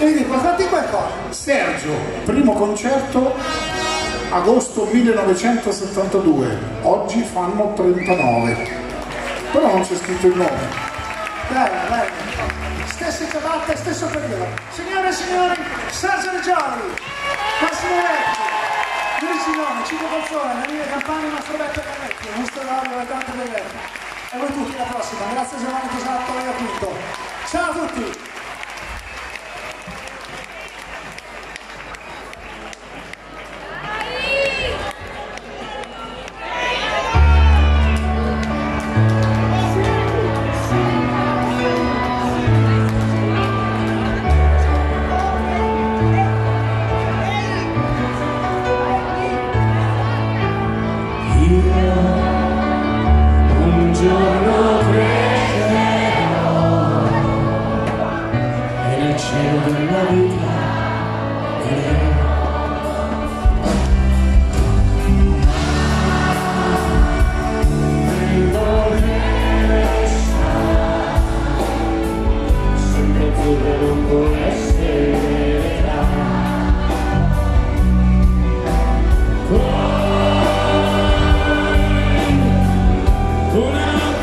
E dico, fatti qualcosa. Sergio, primo concerto agosto 1972, oggi fanno 39, però non c'è scritto il nome. Bella, bella. Stesse ciabatte, stesso periodo. Signore e signori, Sergio Reggioli, Massimo Vecchi, Luigi Simone, Cico Calzone, Daniele Campani, Mastrovecchio Carnetti, Musto Dario e Dante De Verdi. E voi tutti alla prossima. Grazie Giovanni Tosatto e a Quinto. Ciao a tutti!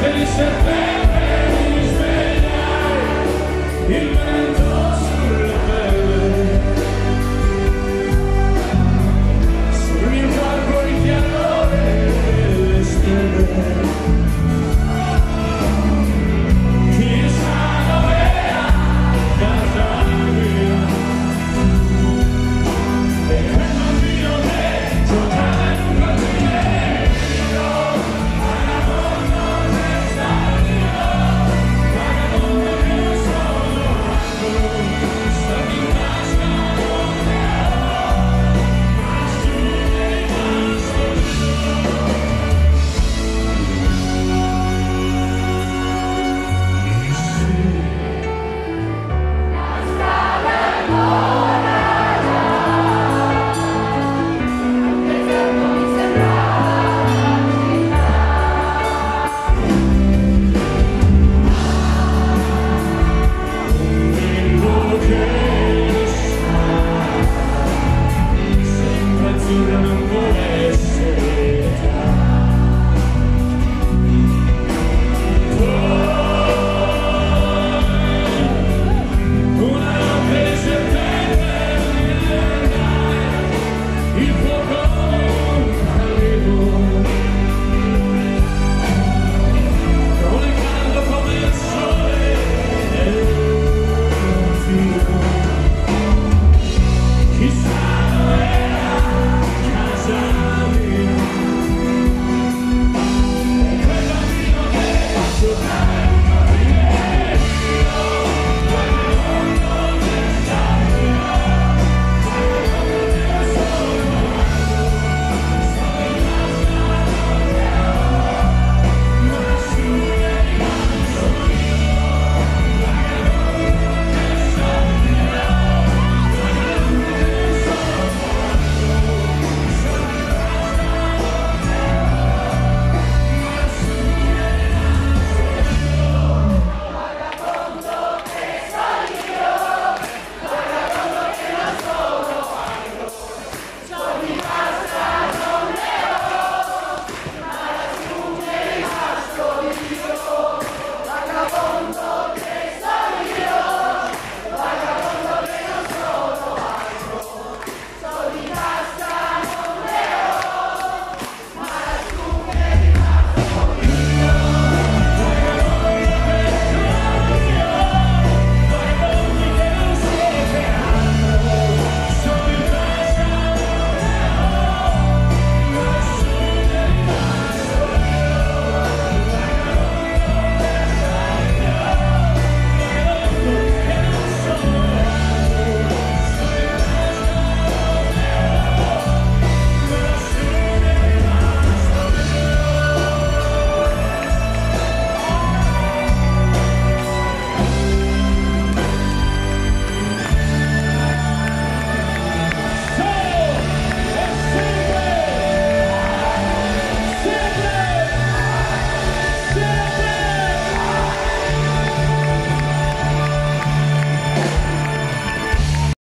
Felice per me, mi